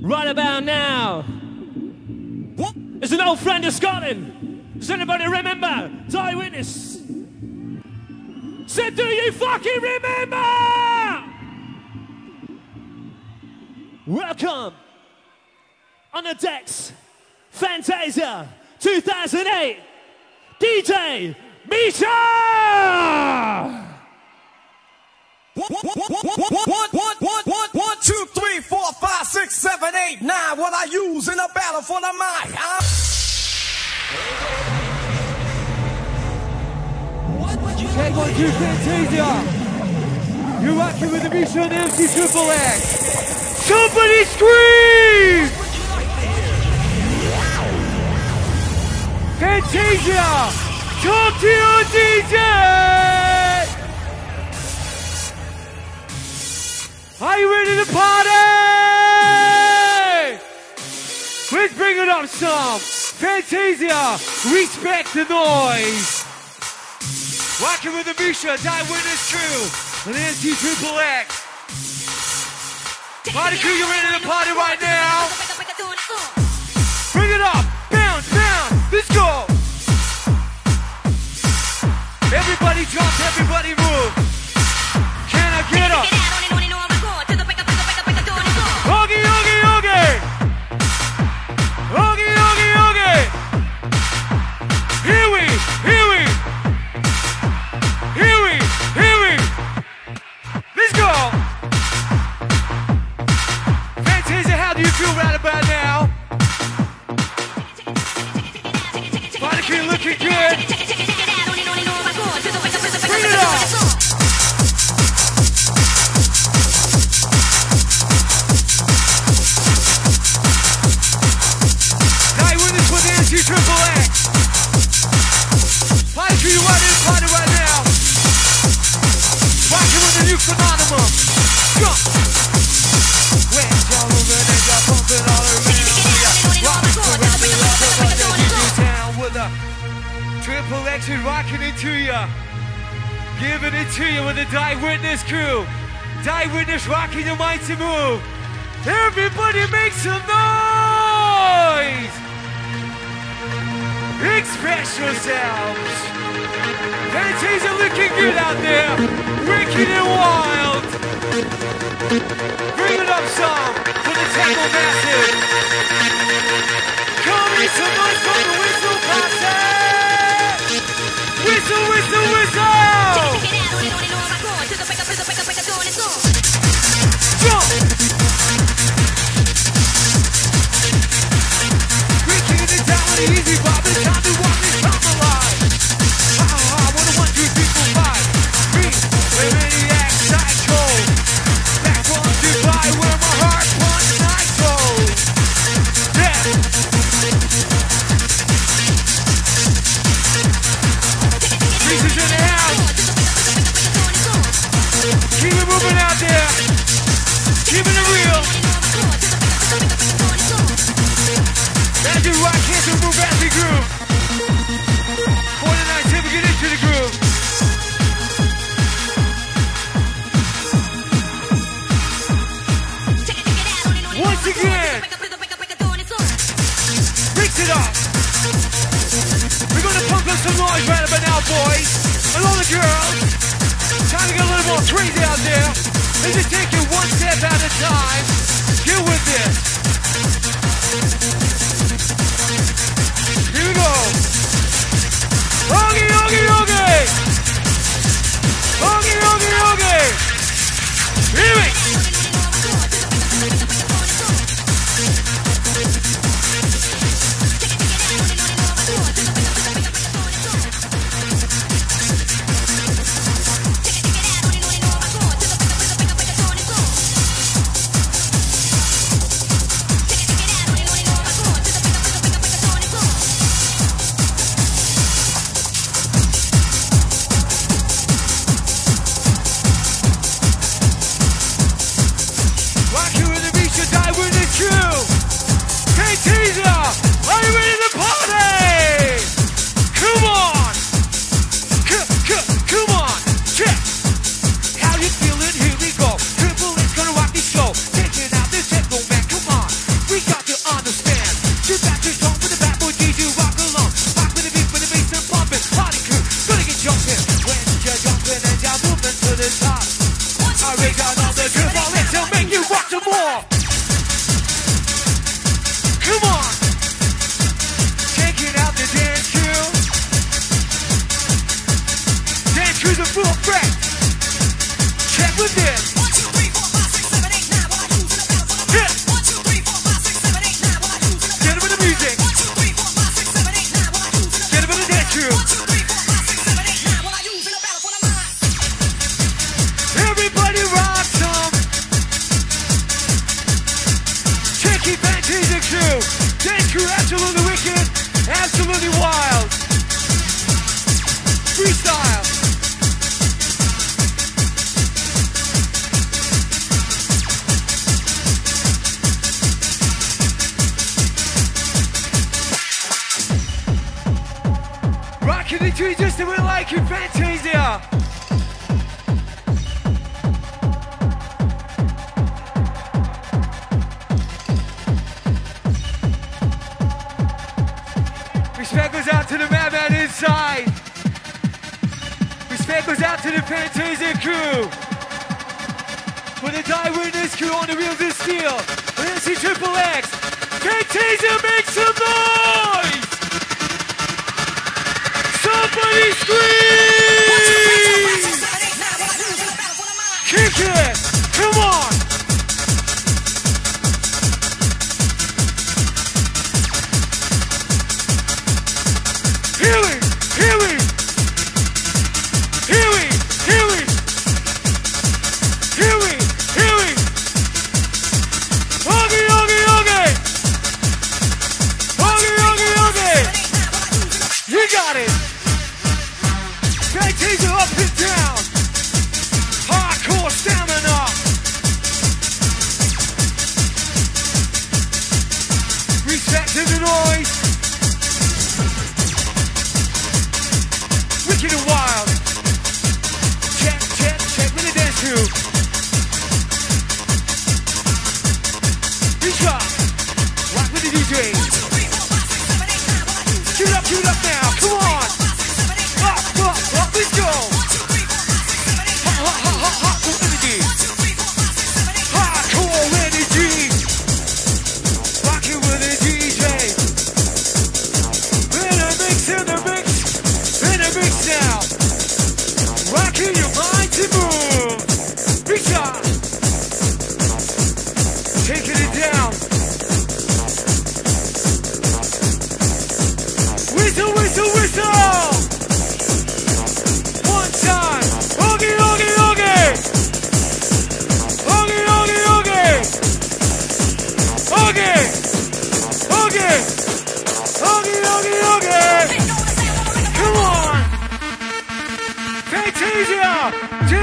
Right about now. It's an old friend of Scotland. Does anybody remember? Dyewitness. Said, do you fucking remember? Welcome on the decks, Fantazia 2008, DJ Misha! Six, seven, eight, nine. What I use in a battle for the mic. Take one, two, Fantazia. You're rocking with the Misha and MC Triple X. Somebody scream! Fantazia, talk to your DJ! Are you ready to party? Let's bring it up some. Fantazia, respect the noise. Rocking with the Misha, Dyewitness Crew, and NT Triple X. Party crew, you're ready to party right now? Bring it up, bounce, bounce, let's go. Everybody jump, everybody move. Can I get up? Dyewitness crew. Dyewitness rocking your mind to move. Everybody make some noise! Express yourselves! Fantazia looking good out there! Wicked and wild! Bring it up some for the Temple Massive!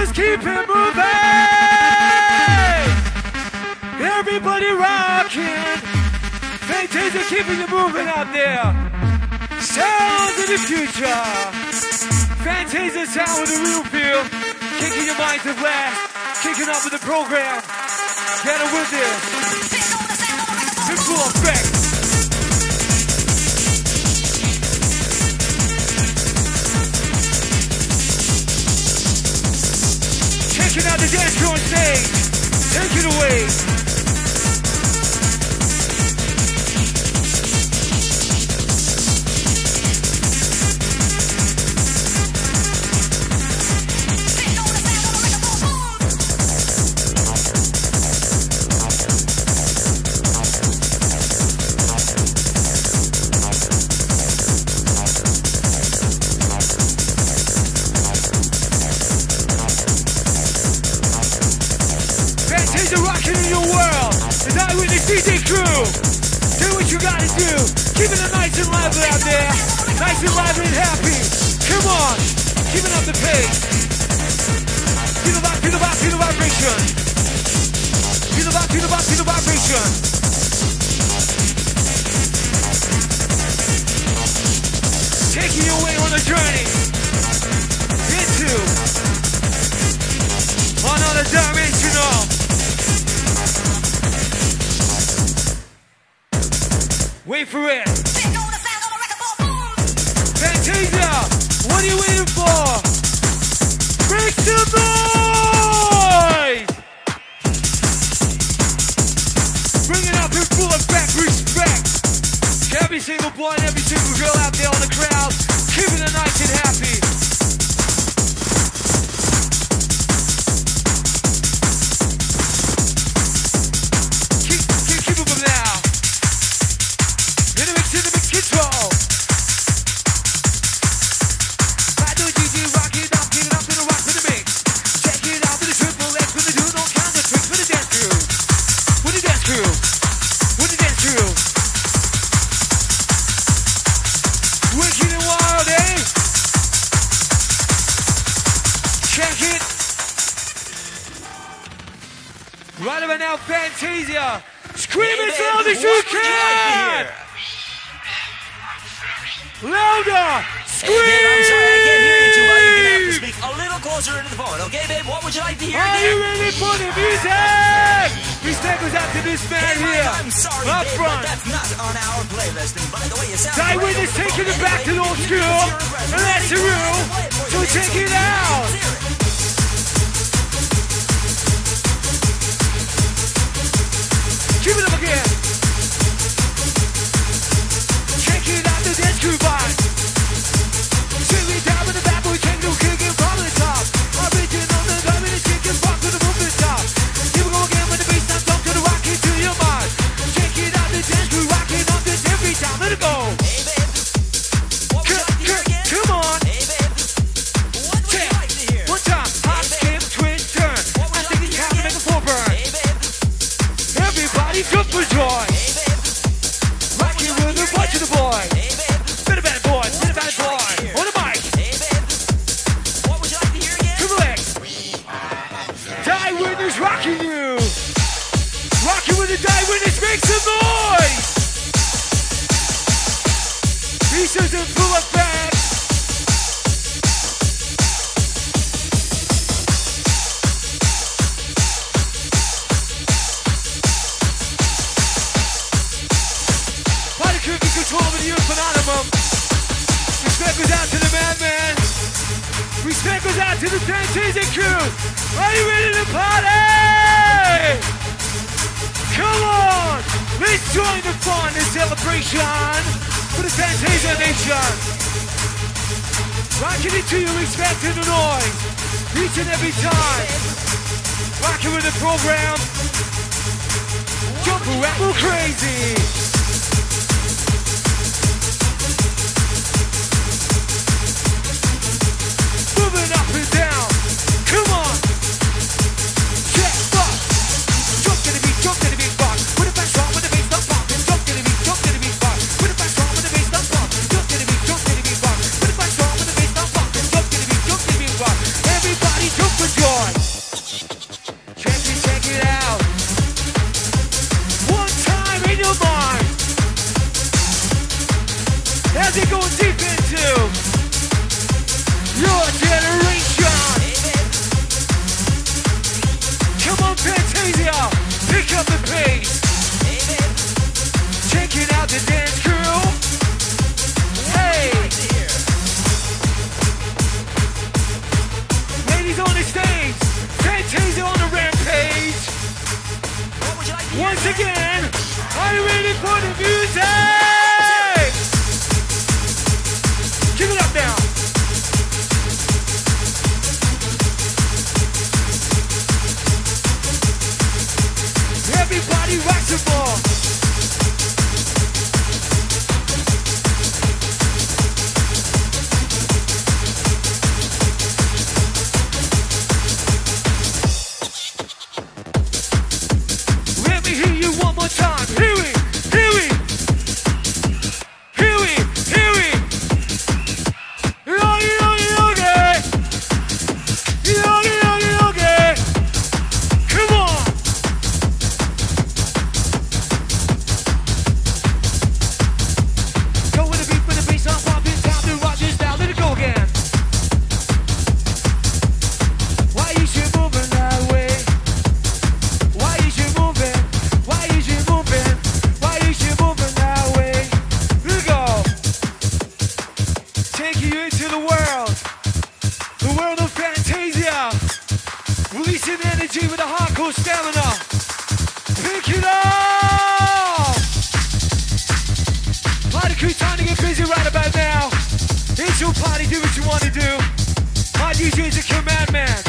Just keep it moving! Everybody rocking! Fantazia keeping it moving out there! Sounds of the future! Fantazia sound with the real feel! Kicking your mind to blast! Kicking up with the program! Get it with this! Full effect! Taking out the dance on stage. Take it away. Do what you gotta do. Keeping it nice and lively out there. Nice and lively and happy. Come on. Keeping up the pace. Feel the vibe, feel the vibe, feel the vibration. Feel the vibe, feel the vibe, feel the vibration. Taking you away on a journey into another dimensional. Wait for it. Fantazia, what are you waiting for? Make some noise! Bring it up in full effect, respect. Every single boy and every Would you like to hear Are you ready for the music? Respect goes out to this man hey, here. I'm sorry, up babe, front. that's not on our playlist. And by the way, it sounds Dyewitness taking it back to the old school. And that's the rule. So check it out. youth phenomenon. Respect goes out to the madman. Respect goes out to the Fantasy crew. Are you ready to party? Come on, let's join the fun and celebration for the Fantazia Nation. Rocking it to you, respecting the noise, each and every time. Rocking with the program, jump around crazy. once again. Are you ready for the music? Give it up now. Everybody rocks the ball. It's time to get busy right about now. It's your party, do what you want to do. My DJ's a command man.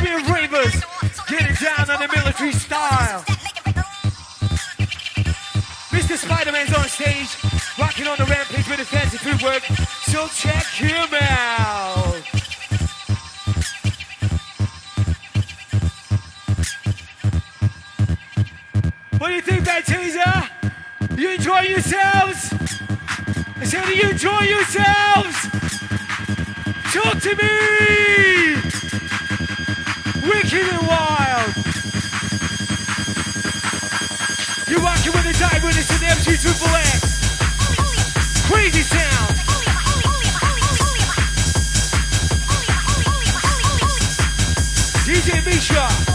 Of Ravers, getting down on the military style. Mr. Spider-Man's on stage, rocking on the rampage with his fancy footwork. So check him out. What do you think, Fantazia? You enjoy yourselves? I said, do you enjoy yourselves? Talk to me! Wicked and wild! You're rocking with the diamond, it's an MC Triple X. Crazy sound! DJ Misha!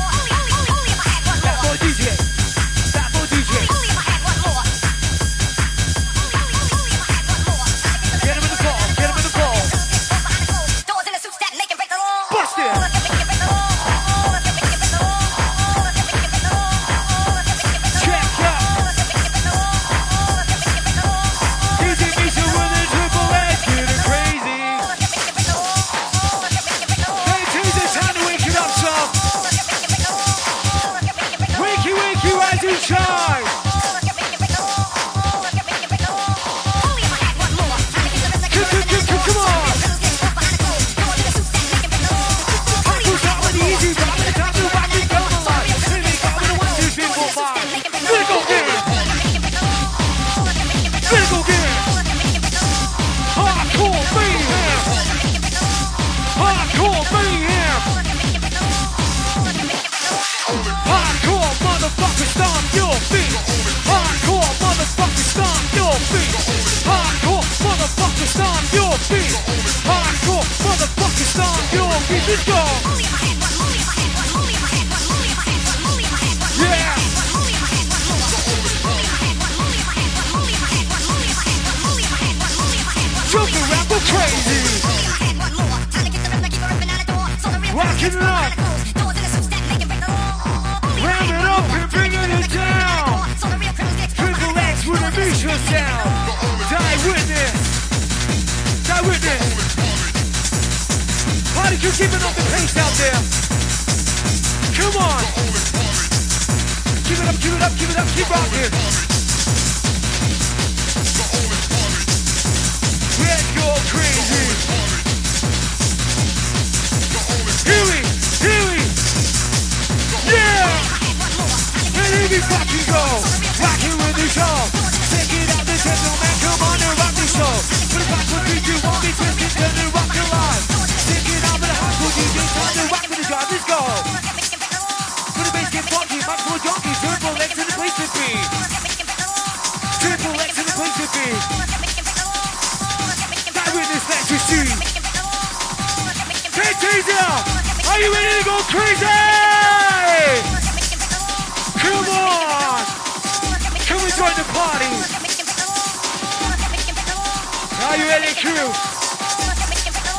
Let's go. We fucking go. Rocking with the show. Take it out the tempo, man. Come on and rock the show. Put it back with me, you won't be twisted, turn and rock your life. Take it out with a hardcore DJ, time to rock with the drive. Let's go. Put the bass get funky, Maxwell Junkie, Triple X in the place to be. Triple X in the place to be. That witness that you see. Hey, Taser, are you ready to go crazy? Come the party. Are you ready, crew?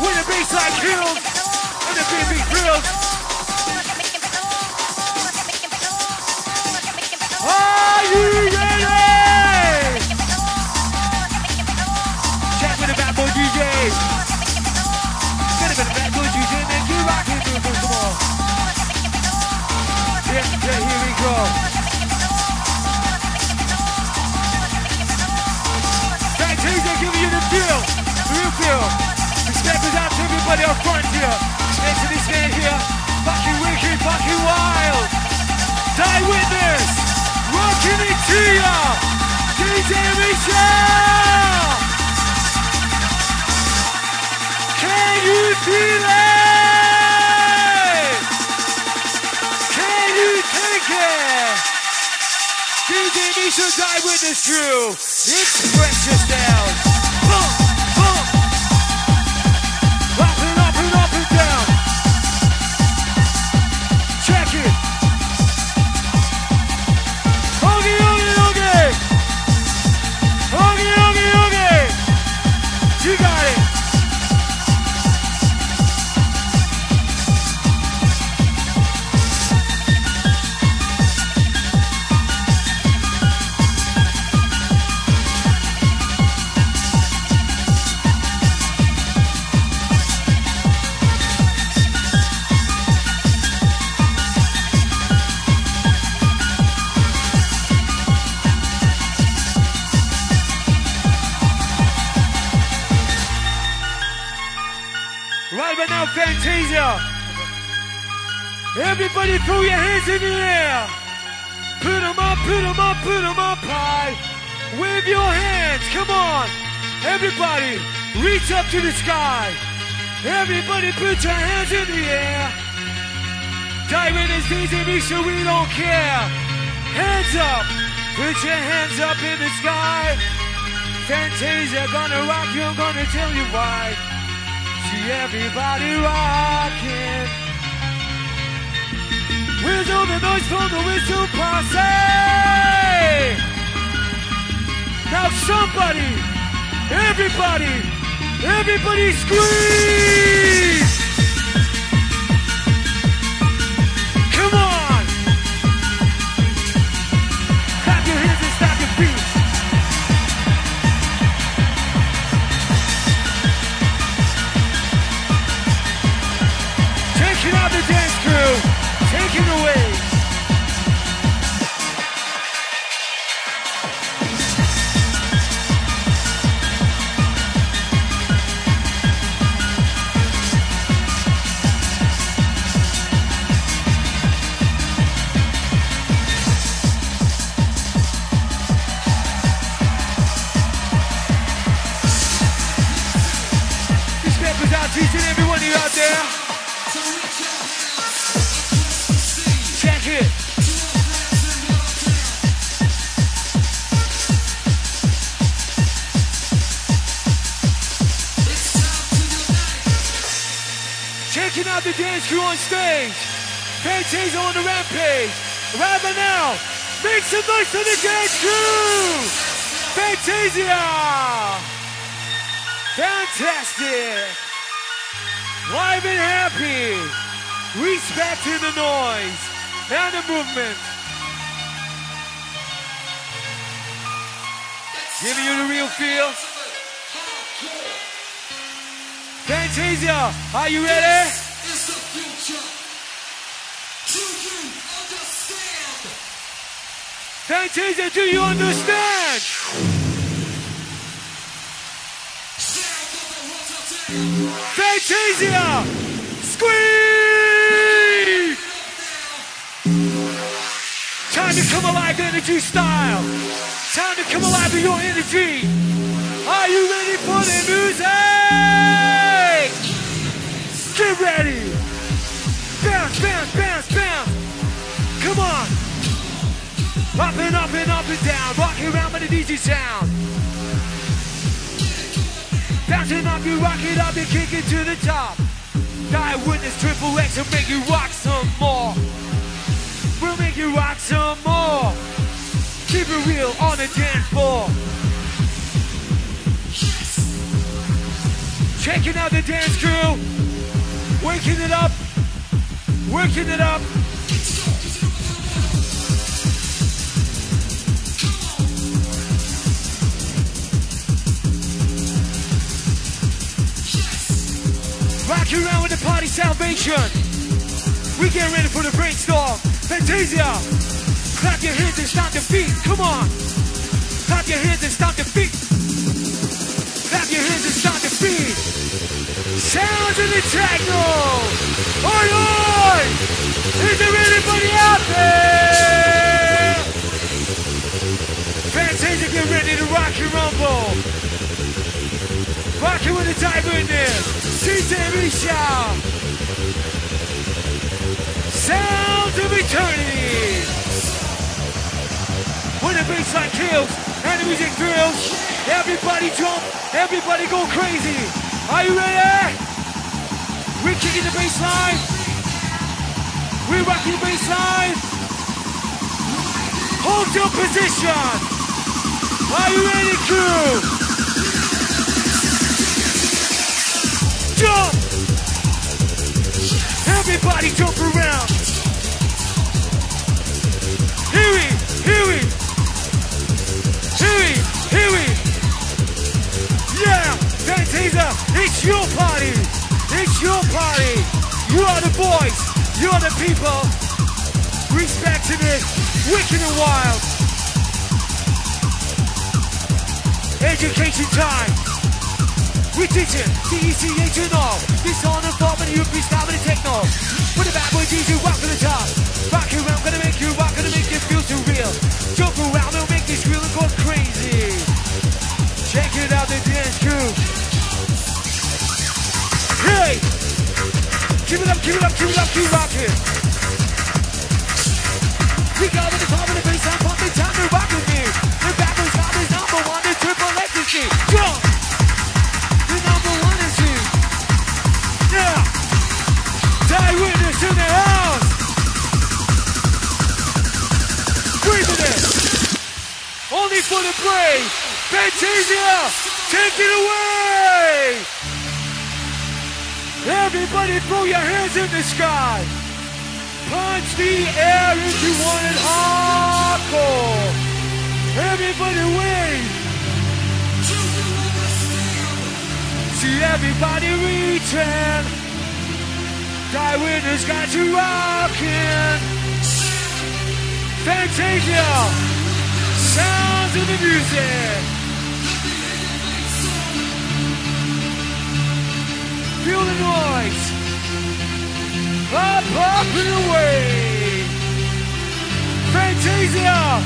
When the baseline kills and the beat beat drills. Are you ready? Check with the bad boy DJ. Get a bit of bad boy DJ, man. Keep rocking. Come on. Yeah, yeah, here we go. TJ giving you the feel, the real feel. Respect goes out to everybody up front here. Respect to this man here. Fucking wicked, fucking wild. Dyewitness. Rocking it to ya. DJ Michelle. Can you feel it? DJ Misha Dyewitness Crew, express yourself. Boom, Everybody, reach up to the sky. Everybody put your hands in the air. Diamond is easy, me sure we don't care. Hands up, put your hands up in the sky. Fantazia gonna rock you, I'm gonna tell you why. See everybody rocking. Where's all the noise from the whistle posse? Now somebody, everybody, everybody scream! Checking out the dance crew on stage. Fantazia on the rampage. Right now, make some noise for the dance crew. Fantazia. Fantastic. Live and happy. Respect to the noise and the movement. Giving you the real feel. Fantazia, are you ready? It's the future. Do you understand? Fantazia, do you understand? Sound of the Rotterdam. Fantazia, scream! Time to come alive, energy style. Time to come alive with your energy. Are you ready for the music? Get ready. Bounce, bounce, bounce, bounce. Come on. Up and up and up and down. Rocking around with the DJ sound. Bouncing up, you rock it up, you kick it to the top. Die witness triple X will make you rock some more. We'll make you rock some more. Keep it real on the dance floor. Checking out the dance crew. Waking it up. Waking it up. Rocking around with the party salvation. We get ready for the brainstorm. Fantazia. Clap your hands and stomp your feet. Come on. Clap your hands and stomp your feet. Of the techno. Oi, oi. Is there anybody out there? Fantazia, get ready to rock and rumble. Rocking with the tiger in there. CJ Misha. Sounds of eternity. When the bassline kills and the music thrills, everybody jump, everybody go crazy. Are you ready? We're kicking the bassline. We're rocking the bassline. Hold your position. Are you ready, crew? Jump! Everybody jump around. It's your party. It's your party. You are the boys. You are the people. Respect to this. Wicked and wild. Education time. We teaching DECH and all. This on and form and you freestyle the techno. With the bad boy DJ rock to the top. Rock around, gonna make you rock, gonna make you feel too real. Jump around, we'll make this real and go crazy. Check it out, the dance crew. Hey! Keep it up, keep it up, keep it up, keep rocking. We got the top of the bass, I'm pumping time to rock with me. The backwards got is number one, the triple ecstasy. Jump! The number one is you. Yeah! Dyewitness in the house! Breathing it! Only for the brave! Fantazia! Take it away! Everybody throw your hands in the sky! Punch the air if you want it hardcore! Everybody wave! See everybody reaching! Dyewitness got you rocking! Fantazia! Sounds of the music! Feel the noise! Up, up and away! Fantazia!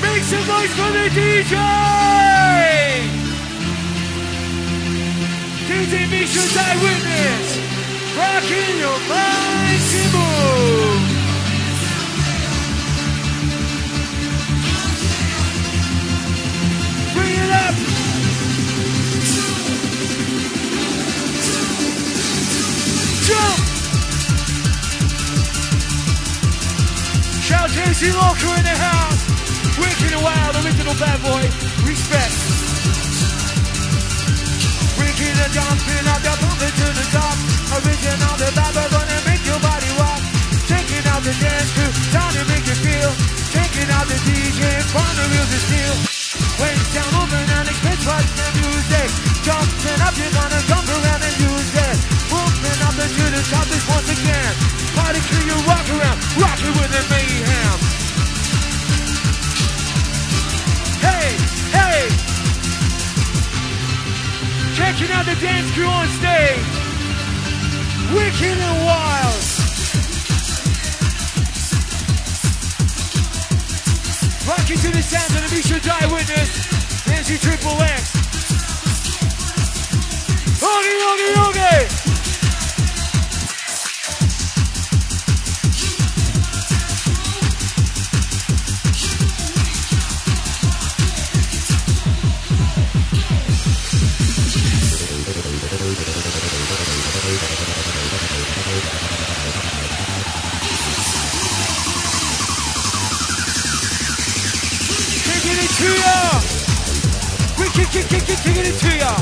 Make some noise for the DJ! DJ Misha Dyewitness! Rocking your mind to move! Bring it up! Jump! Shout JC Locker in the house! Wicked and wild, original bad boy. Respect. Wicked and jumping up, you're pumping to the top. Original, the bad boy gonna make your body rock. Taking out the dance crew, time to make you feel. Taking out the DJ, from the wheels of steel. Way down, moving and expense watching the music. Jumping up, you're gonna jump around. Moving up into the top once again. Party crew, you rock around, with the mayhem. Hey, hey! Checking out the dance crew on stage. Wicked and wild. Rocking to the sound of the Misha Dyewitness. Nancy Triple X. Oogie, oogie, oogie! Kicking it to ya!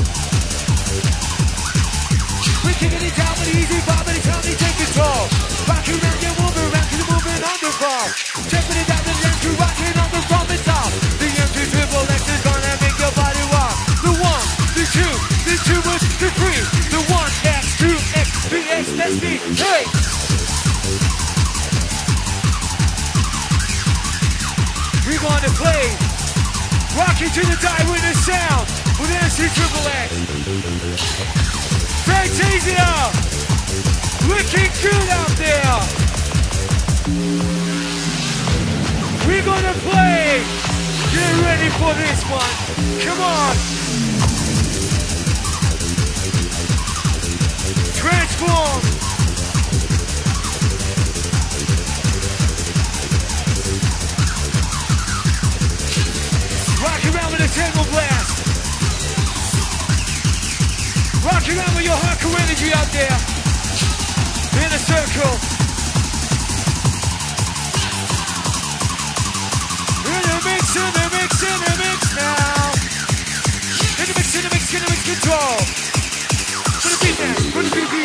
We're kicking it down with easy bob and time they take control. Rocking around, you move around, you're moving on the ball. Checking it down the dance crew, rocking on the from the top. The empty triple X is gonna make your body rock. The one, the two, the two was the three. The one, X, two, X, three, X, that's me. Hey! We gonna play Rocking to the die with the sound with X. Fantazia! Looking good out there! We're gonna play! Get ready for this one! Come on! Transform! Rock around with a tangle blast. Rock around with your hardcore energy out there. In a circle. In the mix, in the mix, in the mix now. In the mix, in the mix, in the mix control. For the beat man, for the BPM. In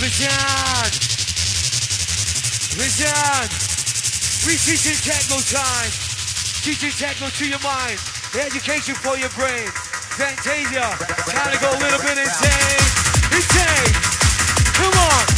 Listen. Listen. We teaching techno time. Teaching techno to your mind. The Education for your brain. Fantazia. Time to go a little bit insane. Insane. Come on.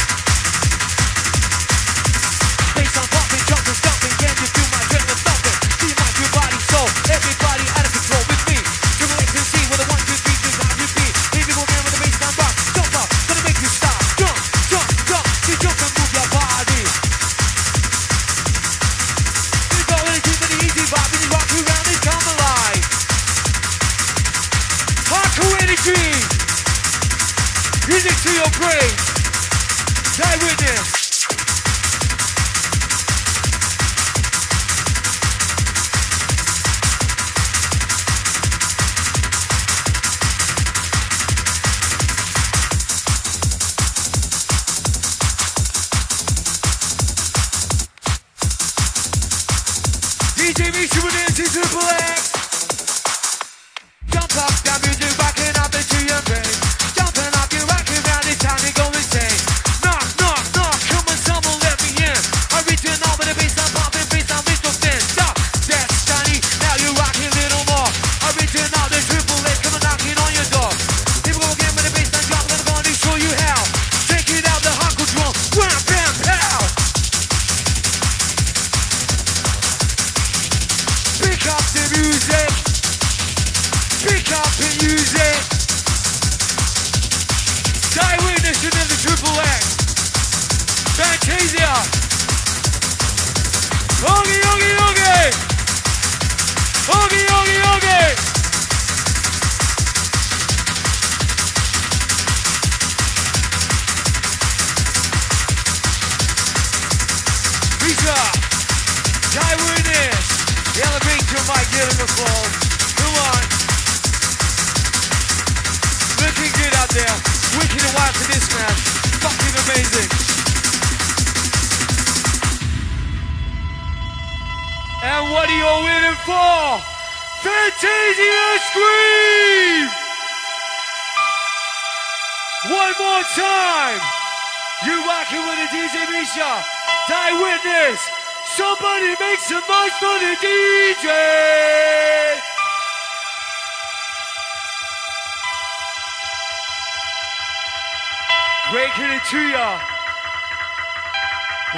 Breaking it to ya.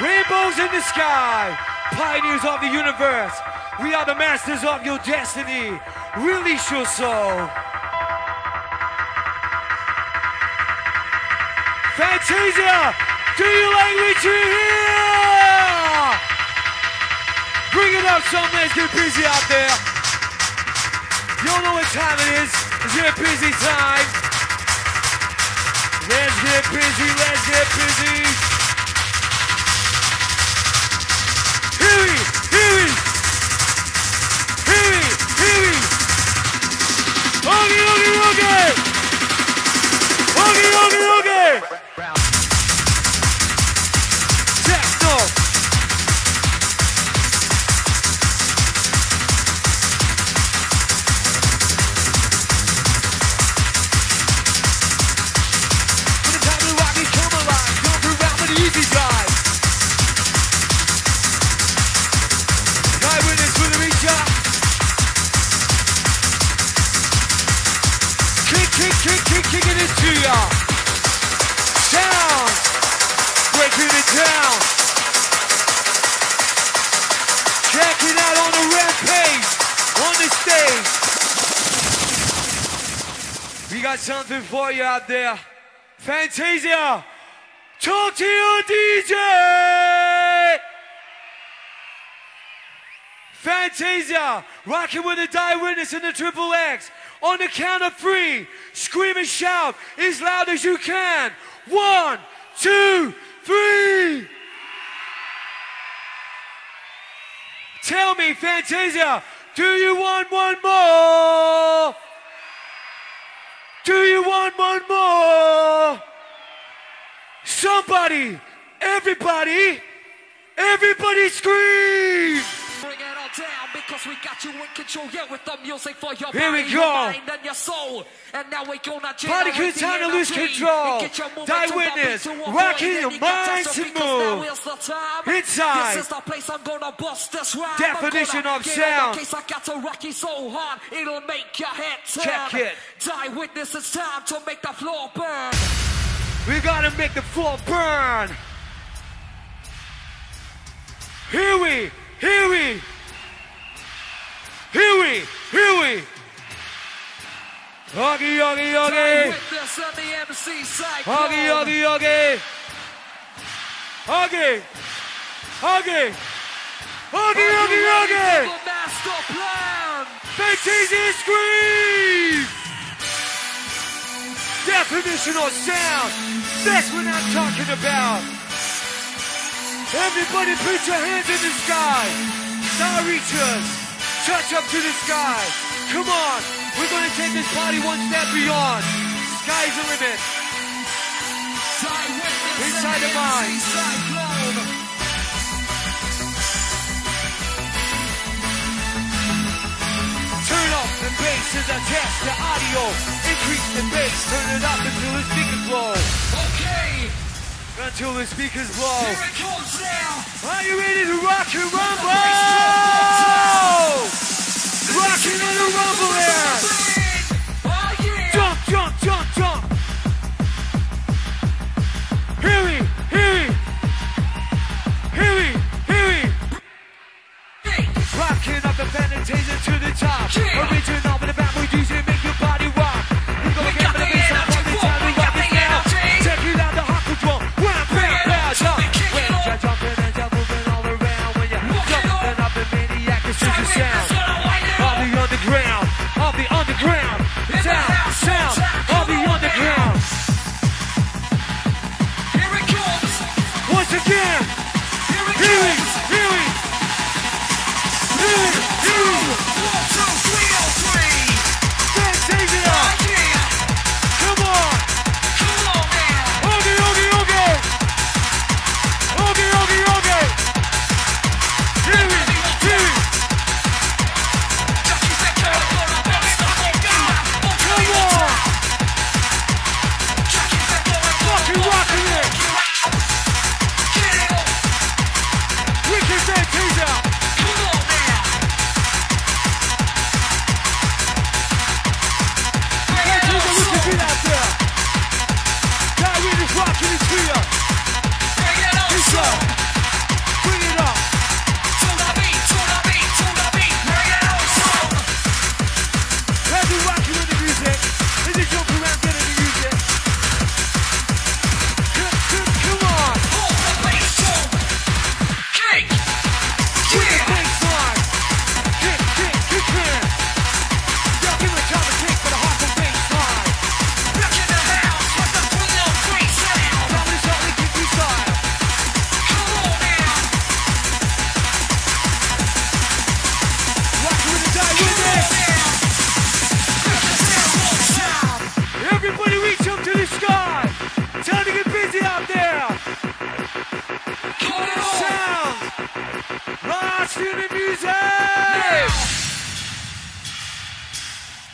Rainbows in the sky, pioneers of the universe. We are the masters of your destiny. Release your soul. Fantazia, do you like what you hear? Bring it up, some let's busy out there. You all know what time it is. It's your busy time. Get busy, let's get busy. Here we, here we. Oogie, oogie, oogie. Oogie, oogie, oogie. Got something for you out there. Fantazia, talk to your DJ. Fantazia, rocking with the Dyewitness and the Triple X. On the count of three, scream and shout as loud as you can. One, two, three. Tell me, Fantazia, do you want one more? Do you want one more? Somebody, everybody, Everybody scream! Bring it on down because we got you in control. Yeah, with the music for your Here we go. your mind, and your soul. And now we gonna Party crew, generate time to lose control. get your movement Dyewitness, rocking your mind to move. now is the time. Inside. This is the place I'm gonna bust this rhyme. Definition of sound. Case I got to rock you so hard, it'll make your head turn. Check it. Dyewitness, it's time to make the floor burn. We gotta make the floor burn. Here we, here we, the MC cyclone. Yogi, yogi, yogi. Yogi, yogi. Yogi, yogi, yogi. The master plan. Fantazia scream! Definition of sound. That's what I'm talking about. Everybody put your hands in the sky. Star reachers, touch up to the sky. Come on, we're gonna take this party one step beyond. Sky's the limit. Inside the mind. Turn up the bass is attached to audio. Increase the bass, turn it up until the speakers blow. Okay, Until the speakers blow. here it comes now. Are you ready to rock and rumble? Rocking on the rumble. Jump, jump, jump, jump. Hear me, hear me. Hear me, hear me. Rocking up the Fantazia to the top. Original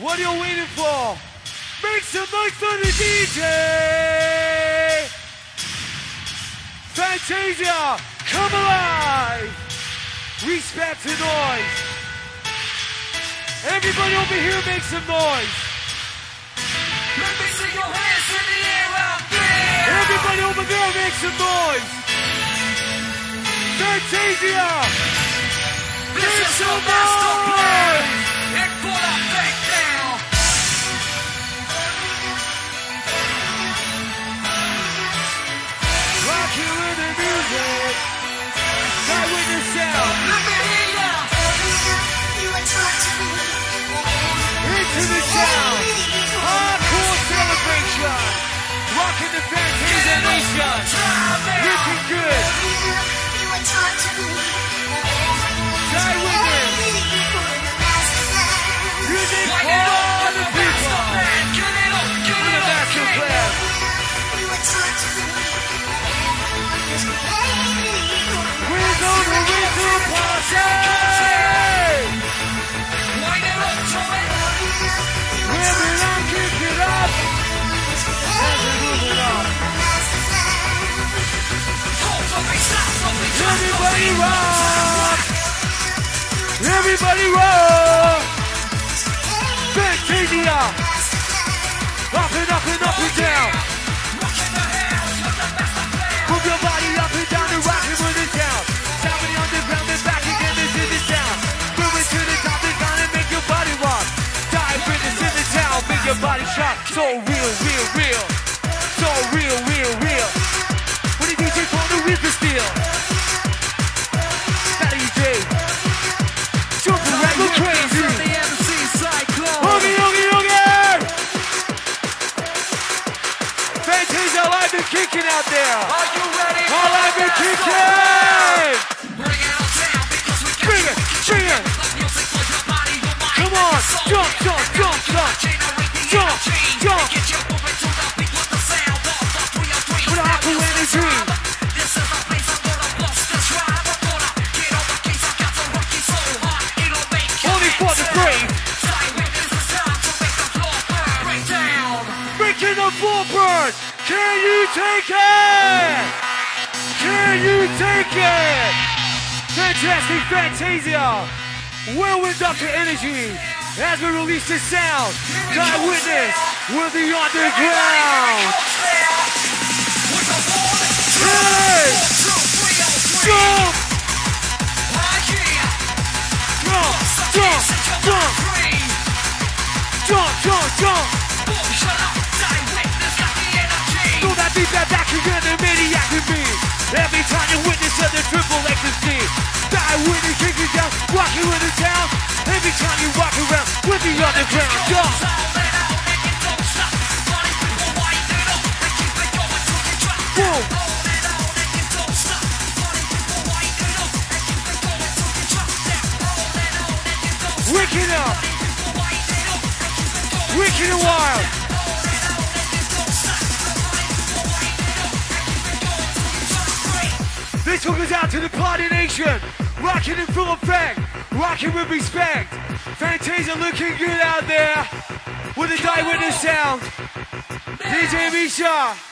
What are you waiting for? Make some noise for the DJ. Fantazia, come alive. Respect the noise. Everybody over here make some noise. Let me see your hands in the air out there. Everybody over there make some noise. Fantazia, This is your master plan. The Fantazia Nation. Looking good. Burn! Can you take it? Can you take it? Fantastic Fantazia! Whirlwind Dr. Energy as we release the sound. God witness with the underground. Hey! Jump! Jump! Jump! Jump! Jump! Jump! Jump! Throw that again, the maniac in me. Every time you witness to the triple ecstasy. Die with it, kick down, rocking with the town. Every time you walk around with the. Jump! Boom! Wicked up! Wicked and wild! This one goes out to the party nation. Rocking in full effect. Rocking with respect. Fantazia looking good out there. With a Dyewitness sound. DJ Misha.